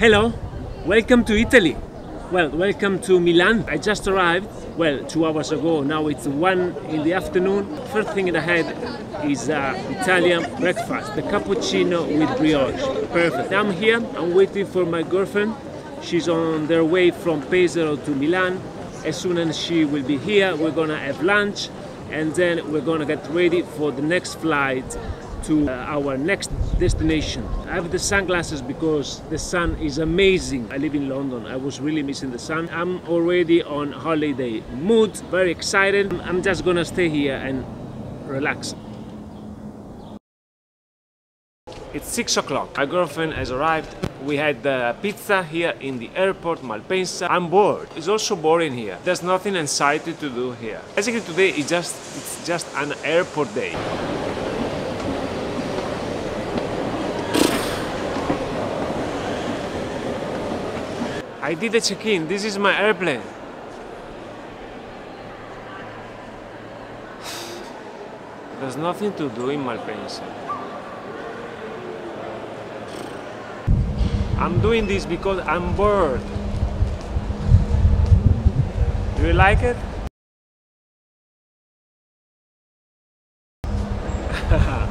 Hello, welcome to Italy. Well, welcome to Milan. I just arrived, well, two hours ago. Now it's one in the afternoon. First thing in the head is uh, Italian breakfast, the cappuccino with brioche. Perfect. I'm here, I'm waiting for my girlfriend. She's on their way from Pesaro to Milan. As soon as she will be here, we're gonna have lunch and then we're gonna get ready for the next flight to uh, our next destination. I have the sunglasses because the sun is amazing. I live in London. I was really missing the sun. I'm already on holiday mood, very excited. I'm just gonna stay here and relax. It's six o'clock. My girlfriend has arrived. We had the pizza here in the airport, Malpensa. I'm bored. It's also boring here. There's nothing exciting to do here. Basically today is just it's just an airport day. I did the check-in. This is my airplane. There's nothing to do in Malpensa. I'm doing this because I'm bored. Do you like it?